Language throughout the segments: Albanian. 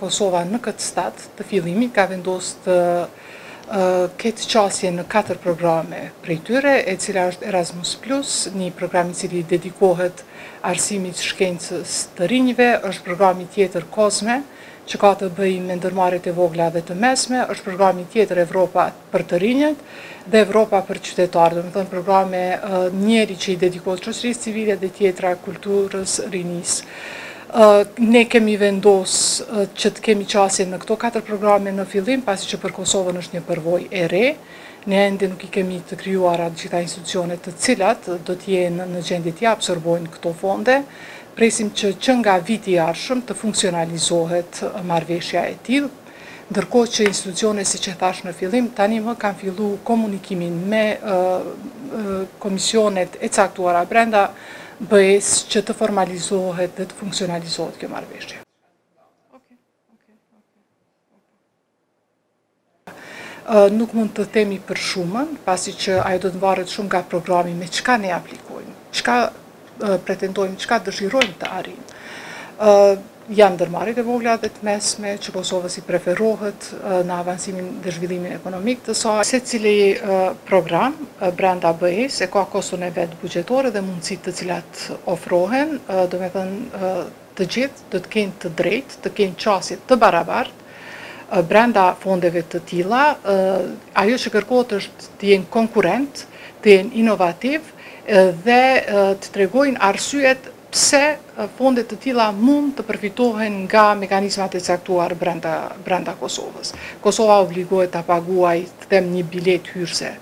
Kosova në këtë stad të fillimit ka vendosë të ketë qasje në katër programe prej tyre, e cila është Erasmus Plus, një program i cili dedikohet arsimit shkencës të rinjve, është programi tjetër Kosme, që ka të bëjë me ndërmarrjet e vogla dhe të mesme, është programi tjetër Evropa për të rinjët dhe Evropa për qytetarë, domethënë programe njëri që i dedikohet shoqërisë civile dhe tjetra kulturës, rinisë. Ne kemi vendos që të kemi qasje në këto katër programe në fillim, pasi që për Kosovën është një përvojë e re, ne ende nuk i kemi të krijuara të gjitha institucionet të cilat do të jenë në gjendje t'i absorbojnë këto fonde, presim që që nga viti i ardhshëm të funksionalizohet marrëveshja e tillë. Ndërkohë që institucionet, siç e thashë në fillim, tani më kanë fillu komunikimin me komisionet e caktuara brenda BE-së që të formalizohet dhe të funksionalizohet kjo marrëveshje. Nuk mund të themi për shumën, pasi që ajo do të varet shumë nga programi me çka ne aplikojmë, çka pretendojmë, çka dëshirojmë të arrijmë. Janë ndërmarrjet e vogla dhe të mesme që Kosovës i preferohet në avancimin dhe zhvillimin ekonomik të saj. Secili program brenda BE-së e ka koston e vet buxhetore dhe mundësitë të cilat ofrohen, domethënë të gjithë do të kenë të drejtë të kenë qasje të barabartë brenda fondeve të tilla. Ajo që kërkohet është të jenë konkurrentë, të jenë inovativë dhe të tregojnë arsyet pse fonde të tilla mund të përfitohen nga mekanizmat e caktuar brenda Kosovës. Kosova obligohet ta paguajë, të them, një biletë hyrëse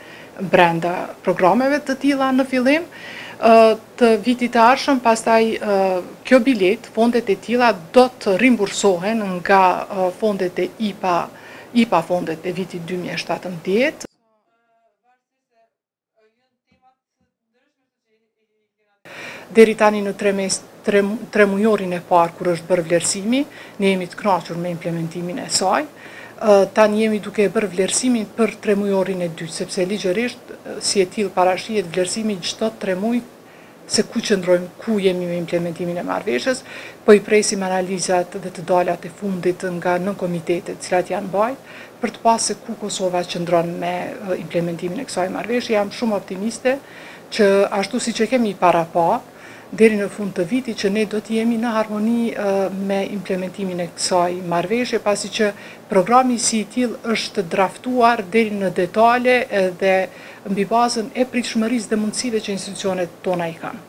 brenda programeve të tilla në fillim të vitit të ardhshëm, pastaj kjo biletë, fondet e tilla do të rimbursohen nga fondet e IPA, IPA fondet e vitit dy mijë e shtatëmbëdhjetë. Deri tani në tremes tremujorin e parë kur është bërë vlerësimi, ne jemi të kënaqur me implementimin e saj. Tani jemi duke e bërë vlerësimin për tremujorin e dytë, sepse ligjërisht si e tillë parashihet vlerësimi çdo tre muaj se ku qëndrojmë, ku jemi me implementimin e marrëveshjes. Po i presim analizat dhe të dalat e fundit nga nënkomitetet, të cilat janë mbajt, për të pa se ku Kosova qëndron me implementimin e kësaj marrëveshje. Jam shumë optimiste që ashtu siç e kemi parapa, deri në fund të vitit që ne do të jemi në harmoni me implementimin e kësaj marrëveshje, pasi që programi si i tillë është draftuar deri në detale dhe mbi bazën e pritshmërisë dhe mundësive që institucionet tona i kanë.